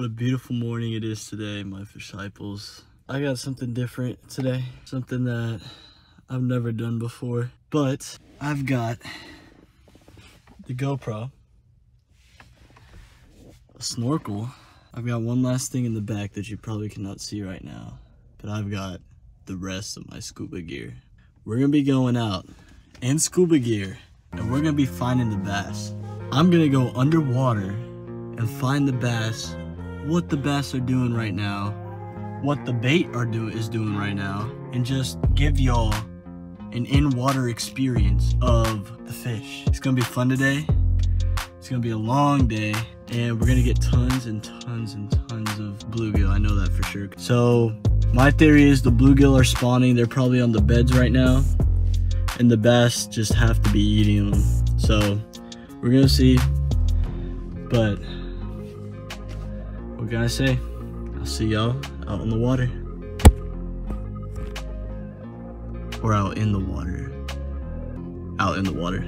What a beautiful morning it is today, my fishsciples. I got something different today, something that I've never done before, but I've got the GoPro, a snorkel. I've got one last thing in the back that you probably cannot see right now, but I've got the rest of my scuba gear. We're gonna be going out in scuba gear and we're gonna be finding the bass. I'm gonna go underwater and find the bass, what the bass are doing right now, what the bait are do is doing right now, and just give y'all an in-water experience of the fish. It's gonna be fun today. It's gonna be a long day, and we're gonna get tons and tons and tons of bluegill. I know that for sure. So my theory is the bluegill are spawning. They're probably on the beds right now, and the bass just have to be eating them. So we're gonna see, but what can I say? I'll see y'all out on the water. Or out in the water. Out in the water.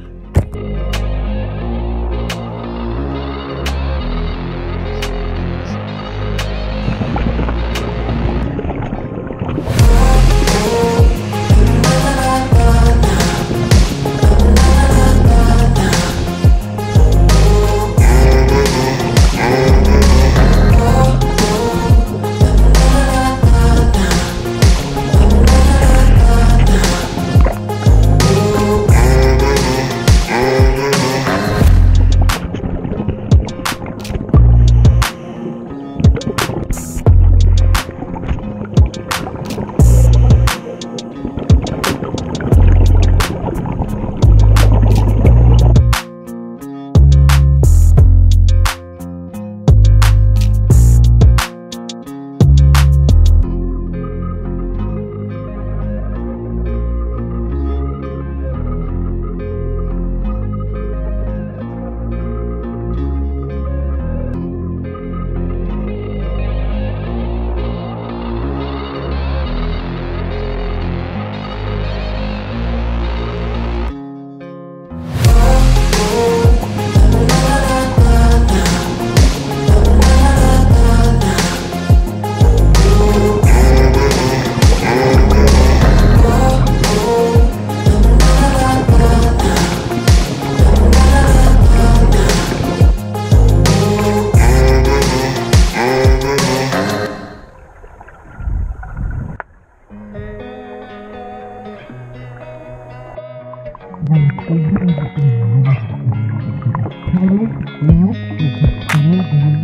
Thank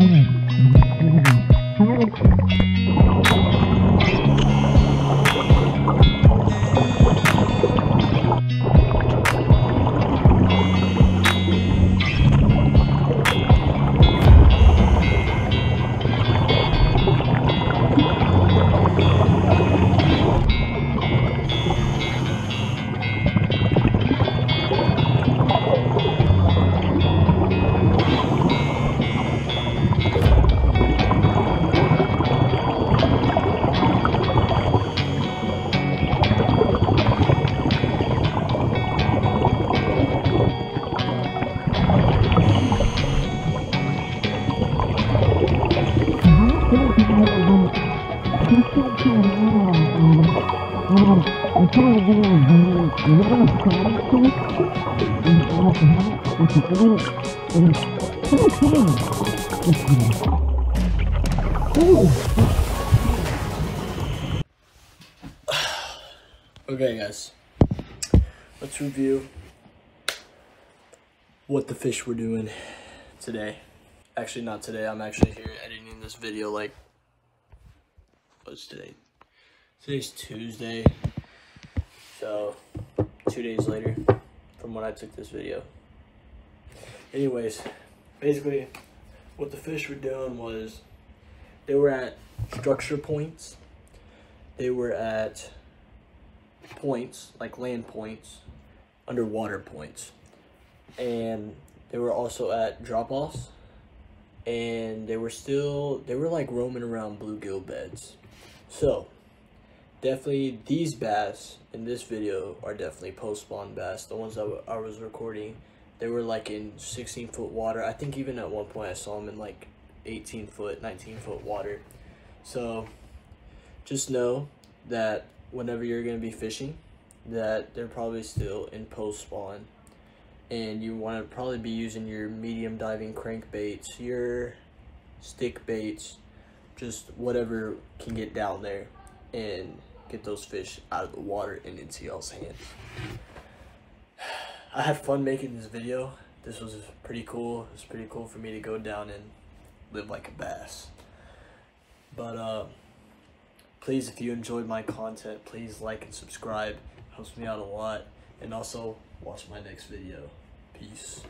you. Okay guys, let's review what the fish were doing today. Actually not today, I'm actually here editing this video like, what's today? Today's Tuesday, so two days later from when I took this video. Anyways, basically what the fish were doing was they were at structure points, they were at points, like land points, underwater points. And they were also at drop offs. And they were still, they were like roaming around bluegill beds. So, definitely these bass in this video are definitely post spawn bass. The ones that I was recording, they were like in 16 foot water. I think even at one point I saw them in like 18 foot, 19 foot water. So just know that whenever you're going to be fishing, that they're probably still in post spawn. And you want to probably be using your medium diving crankbaits, your stick baits, just whatever can get down there and get those fish out of the water and into y'all's hands. I had fun making this video. This was pretty cool. It was pretty cool for me to go down and live like a bass. But uh, please, if you enjoyed my content, please like and subscribe. It Helps me out a lot. And also, watch my next video. Peace.